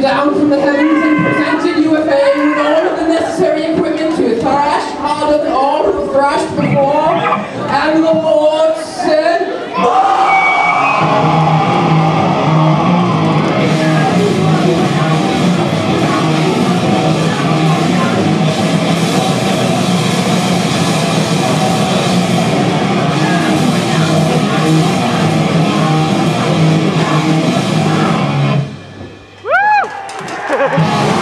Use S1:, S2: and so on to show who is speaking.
S1: down from the heavens
S2: Yeah.